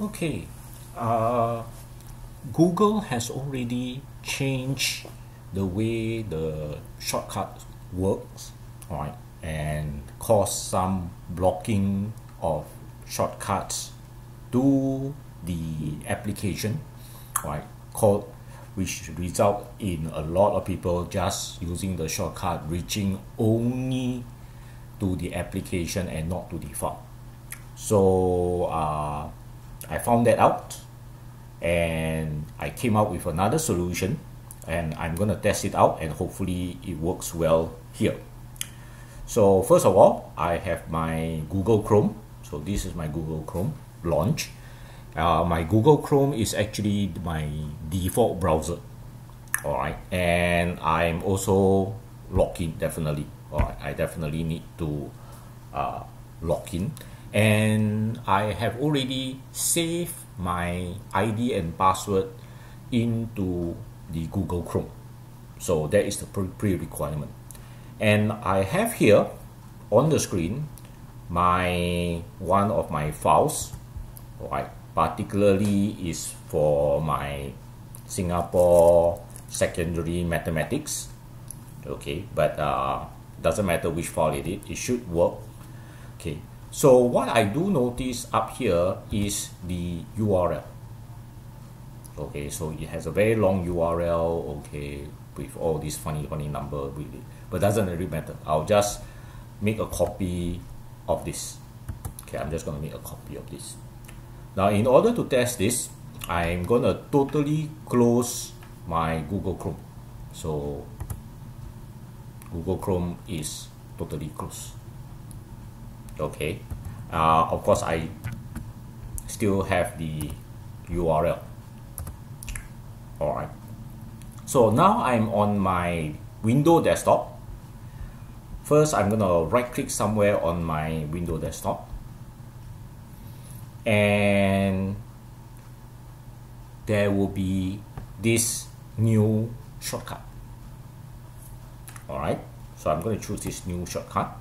Okay, uh, Google has already changed the way the shortcut works, right, and caused some blocking of shortcuts to the application, right, called which result in a lot of people just using the shortcut reaching only to the application and not to the file. So uh, I found that out and I came up with another solution and I'm going to test it out and hopefully it works well here. So first of all, I have my Google Chrome. So this is my Google Chrome launch. Uh, my Google Chrome is actually my default browser. Alright, and I'm also logged in definitely. Alright, I definitely need to uh, log in and I have already saved my ID and password into the Google Chrome. So that is the pre-requirement. And I have here on the screen my one of my files, right? Particularly is for my Singapore secondary mathematics. Okay, but uh, doesn't matter which file it is, it should work. Okay, so what I do notice up here is the URL. Okay, so it has a very long URL, okay, with all these funny, funny number really. But doesn't really matter. I'll just make a copy of this. Okay, I'm just gonna make a copy of this. Now, in order to test this, I'm gonna totally close my Google Chrome. So Google Chrome is totally closed okay? Uh, of course I still have the URL alright. So now I'm on my window desktop. First I'm gonna right click somewhere on my window desktop. And there will be this new shortcut. Alright. So I'm going to choose this new shortcut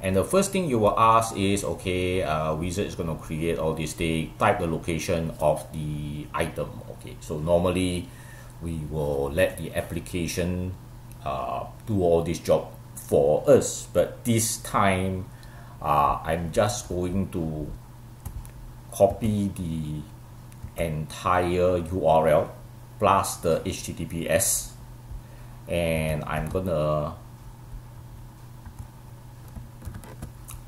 and the first thing you will ask is, okay, uh, wizard is going to create all this thing, type the location of the item. Okay, so normally we will let the application uh, do all this job for us. But this time, uh, I'm just going to copy the entire URL plus the HTTPS and I'm gonna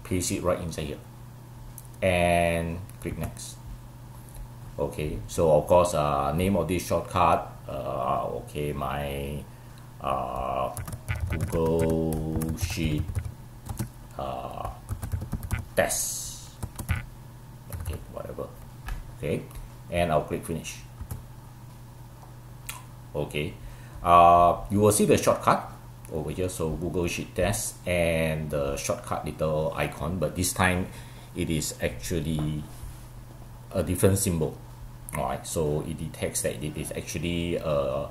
paste it right inside here. And click next. Okay so of course uh, name of this shortcut uh, okay my uh, Google Sheet uh, test. Okay whatever. Okay and I'll click finish. Okay uh, you will see the shortcut over here. So Google Sheet test and the shortcut little icon but this time it is actually a different symbol. Alright so it detects that it is actually a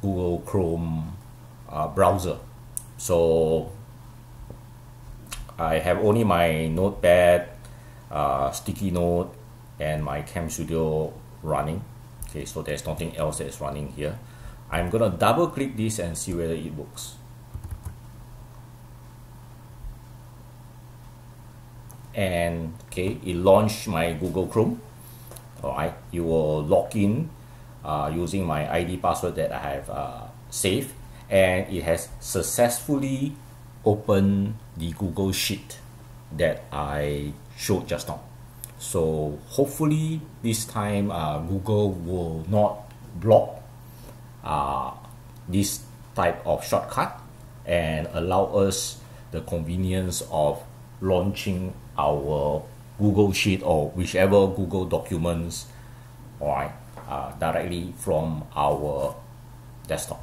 Google Chrome uh, browser. So I have only my notepad uh, sticky note and my Cam Studio running. Okay so there's nothing else that is running here. I'm gonna double click this and see whether it works and okay it launched my Google Chrome. Alright you will log in uh, using my ID password that I have uh, saved. And it has successfully opened the Google Sheet that I showed just now. So hopefully this time uh, Google will not block uh, this type of shortcut and allow us the convenience of launching our Google Sheet or whichever Google documents right, uh, directly from our desktop.